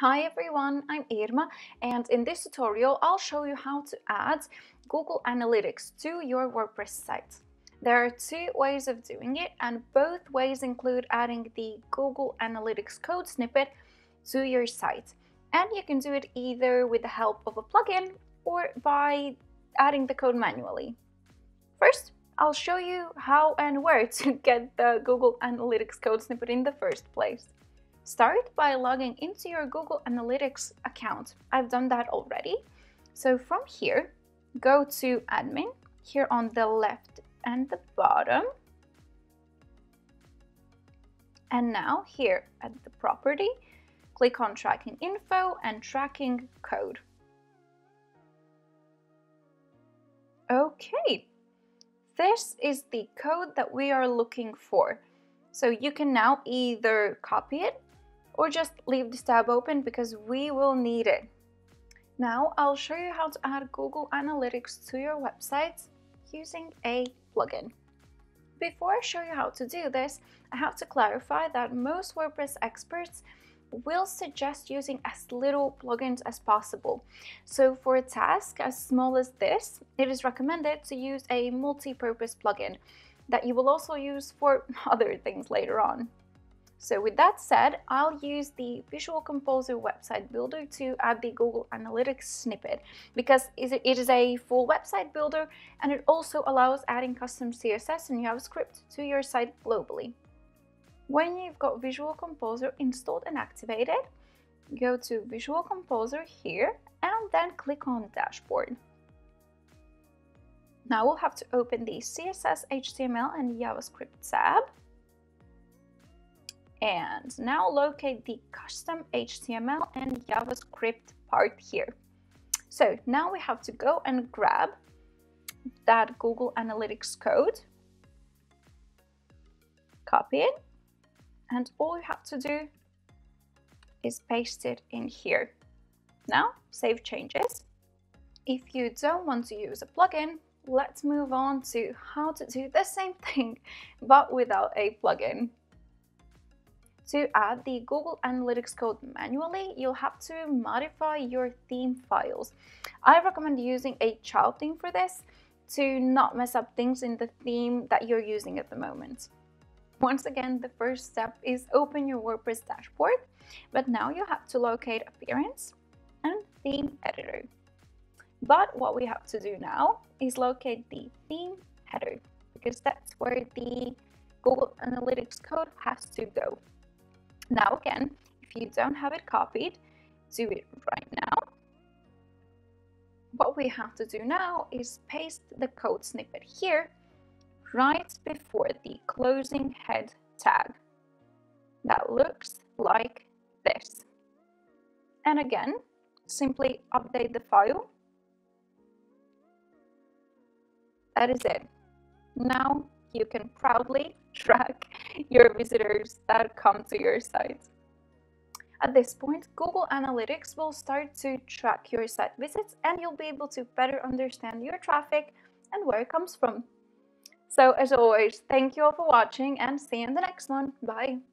Hi everyone, I'm Irma and in this tutorial I'll show you how to add Google Analytics to your WordPress site. There are two ways of doing it and both ways include adding the Google Analytics code snippet to your site. And you can do it either with the help of a plugin or by adding the code manually. First, I'll show you how and where to get the Google Analytics code snippet in the first place. Start by logging into your Google Analytics account. I've done that already. So from here, go to admin here on the left and the bottom. And now here at the property, click on tracking info and tracking code. Okay, this is the code that we are looking for. So you can now either copy it or just leave this tab open because we will need it. Now I'll show you how to add Google Analytics to your website using a plugin. Before I show you how to do this, I have to clarify that most WordPress experts will suggest using as little plugins as possible. So for a task as small as this, it is recommended to use a multi-purpose plugin that you will also use for other things later on. So with that said, I'll use the Visual Composer website builder to add the Google Analytics snippet because it is a full website builder and it also allows adding custom CSS and JavaScript to your site globally. When you've got Visual Composer installed and activated, go to Visual Composer here and then click on Dashboard. Now we'll have to open the CSS, HTML and JavaScript tab and now locate the custom HTML and JavaScript part here. So now we have to go and grab that Google Analytics code, copy it, and all you have to do is paste it in here. Now, save changes. If you don't want to use a plugin, let's move on to how to do the same thing, but without a plugin. To add the Google Analytics code manually, you'll have to modify your theme files. I recommend using a child theme for this to not mess up things in the theme that you're using at the moment. Once again, the first step is open your WordPress dashboard, but now you have to locate Appearance and Theme Editor. But what we have to do now is locate the theme header because that's where the Google Analytics code has to go. Now again, if you don't have it copied, do it right now. What we have to do now is paste the code snippet here right before the closing head tag. That looks like this. And again, simply update the file. That is it. Now you can proudly track your visitors that come to your site. At this point, Google Analytics will start to track your site visits and you'll be able to better understand your traffic and where it comes from. So as always, thank you all for watching and see you in the next one. Bye!